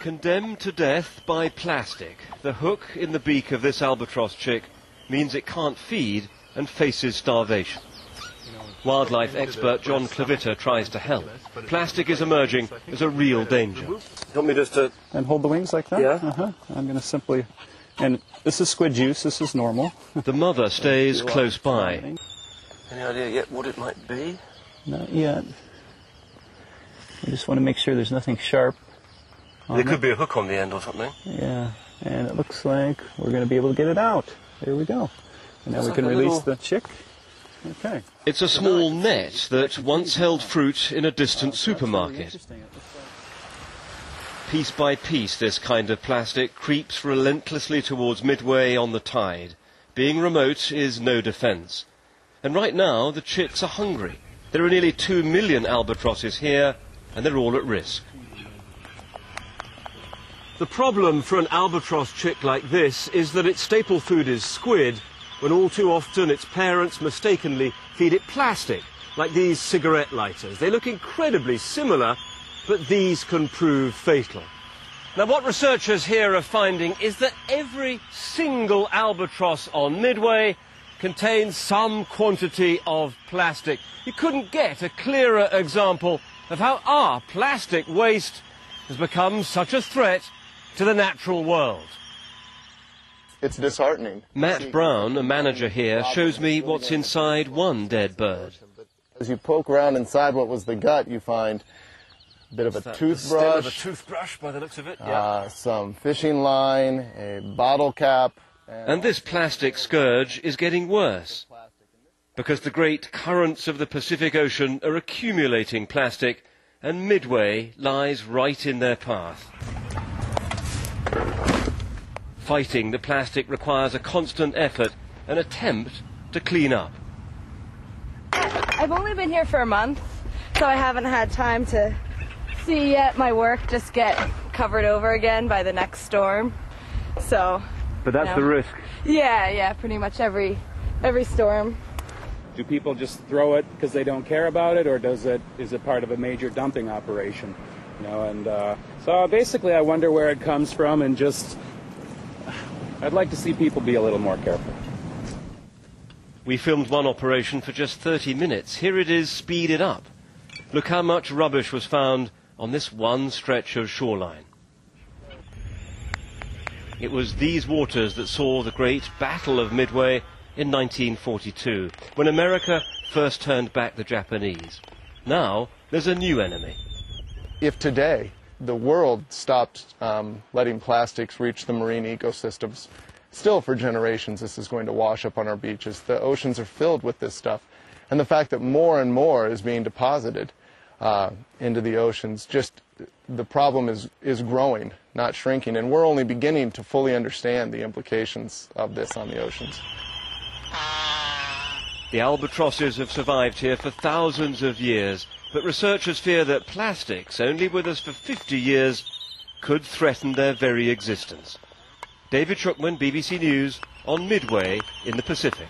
Condemned to death by plastic, the hook in the beak of this albatross chick means it can't feed and faces starvation. Wildlife expert John Klavitter tries to help. Plastic is emerging as a real danger. You want me just to... And hold the wings like that? Yeah. Uh-huh. I'm going to simply... And this is squid juice. This is normal. The mother stays close by. Any idea yet what it might be? Not yet. I just want to make sure there's nothing sharp. On There it. could be a hook on the end or something. Yeah. And it looks like we're going to be able to get it out. There we go. And now It's we can a release little- the chick. Okay. It's a small net that once held fruit in a distant supermarket. Piece by piece, this kind of plastic creeps relentlessly towards Midway on the tide. Being remote is no defence. And right now, the chicks are hungry. There are nearly two million albatrosses here, and they're all at risk. The problem for an albatross chick like this is that its staple food is squid, when all too often its parents mistakenly feed it plastic, like these cigarette lighters. They look incredibly similar, but these can prove fatal. Now, what researchers here are finding is that every single albatross on Midway contains some quantity of plastic. You couldn't get a clearer example of how our plastic waste has become such a threat to the natural world. It's disheartening. Matt Brown, a manager here, shows me what's inside one dead bird. As you poke around inside what was the gut, you find a bit of a toothbrush, a toothbrush by the looks of it. uh, some fishing line, a bottle cap, And this plastic scourge is getting worse because the great currents of the Pacific Ocean are accumulating plastic and Midway lies right in their path. Fighting the plastic requires a constant effort, an attempt to clean up. I've only been here for a month, so I haven't had time to see yet my work just get covered over again by the next storm. So, But that's No. the risk. yeah, yeah, pretty much every every storm. Do people just throw it because they don't care about it, or does it is it part of a major dumping operation? You know, and uh, so basically, I wonder where it comes from, and just I'd like to see people be a little more careful. We filmed one operation for just 30 minutes. Here it is speeded up. Look how much rubbish was found on this one stretch of shoreline. It was these waters that saw the great Battle of Midway in 1942, when America first turned back the Japanese. Now there's a new enemy. If today the world stopped um, letting plastics reach the marine ecosystems, still for generations this is going to wash up on our beaches. The oceans are filled with this stuff. And the fact that more and more is being deposited uh, into the oceans, just the problem is, is growing, not shrinking. And we're only beginning to fully understand the implications of this on the oceans. The albatrosses have survived here for thousands of years, but researchers fear that plastics, only with us for 50 years, could threaten their very existence. David Shukman, BBC News, on Midway in the Pacific.